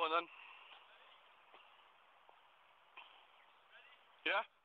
going on? Yeah?